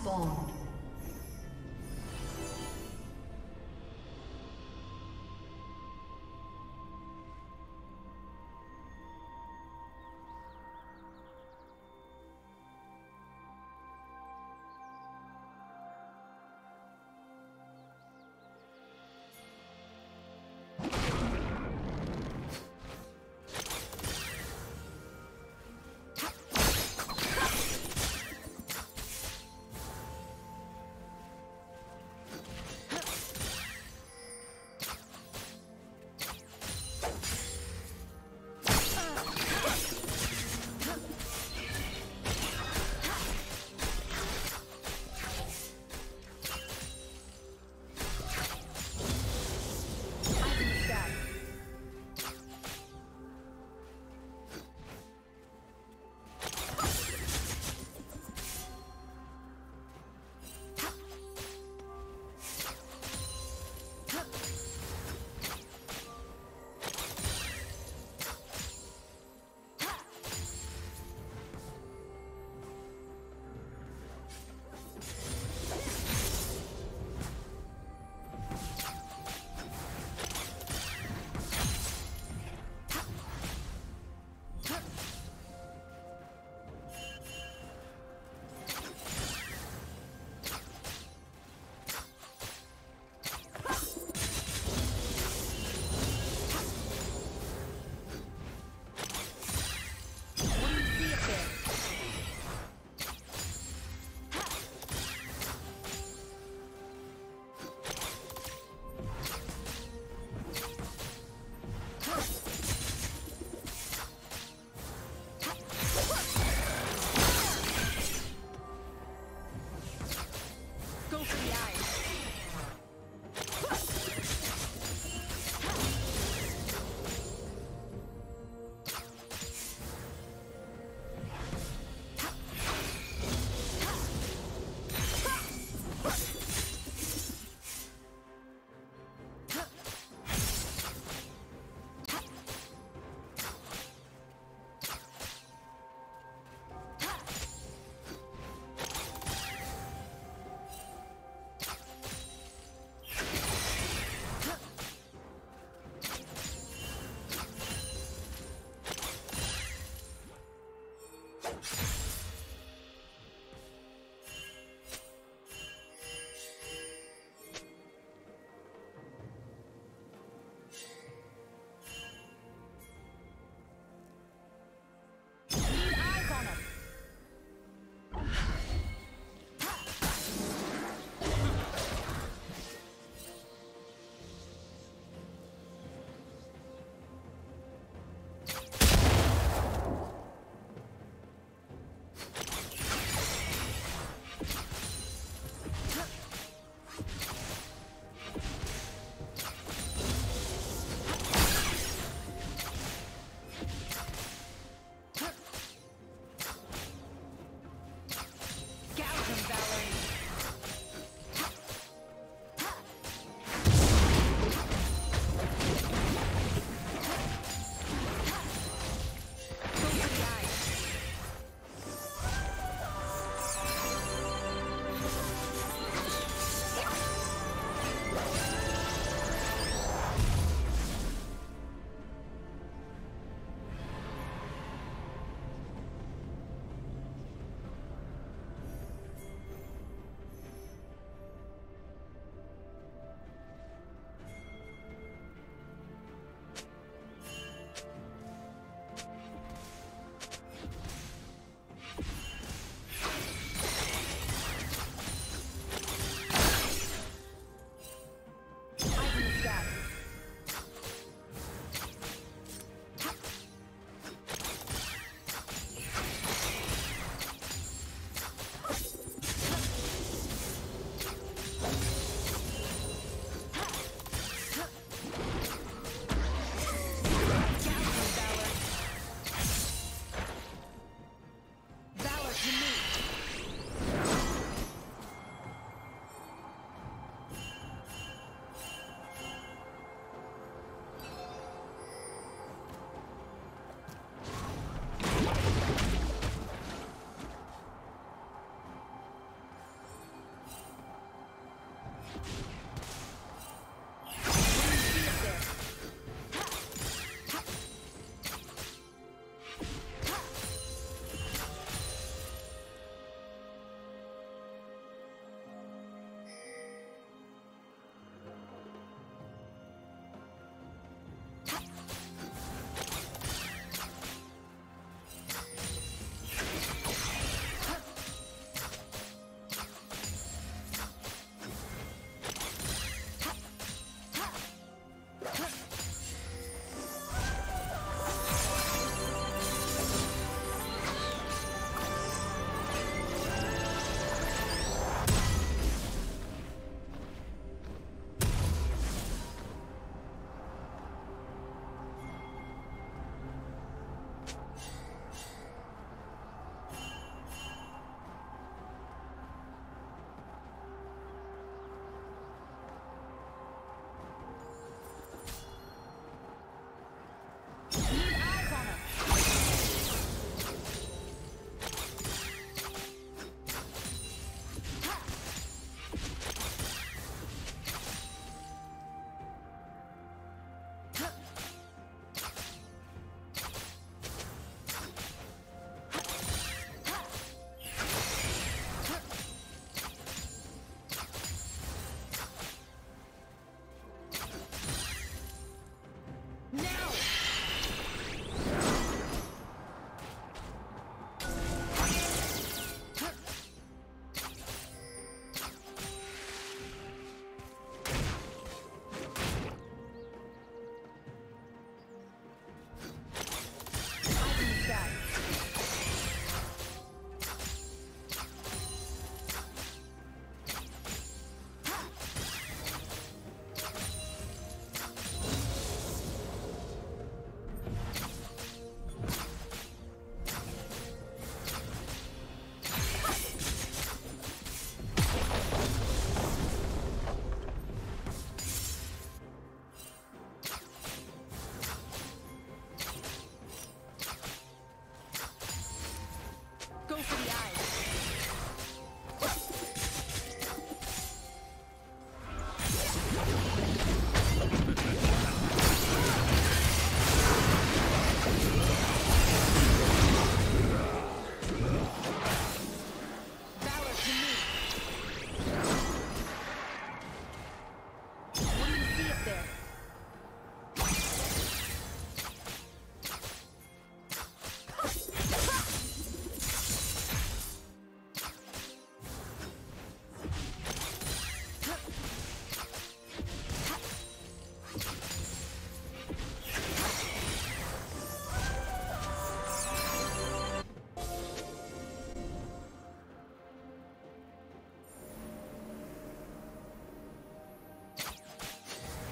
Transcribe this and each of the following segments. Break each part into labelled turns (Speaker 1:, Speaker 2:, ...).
Speaker 1: spawn.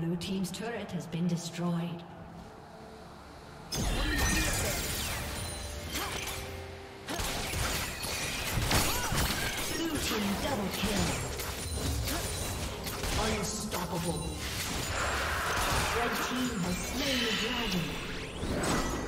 Speaker 1: Blue Team's turret has been destroyed. Blue Team double kill. Unstoppable. Red Team has slain the dragon.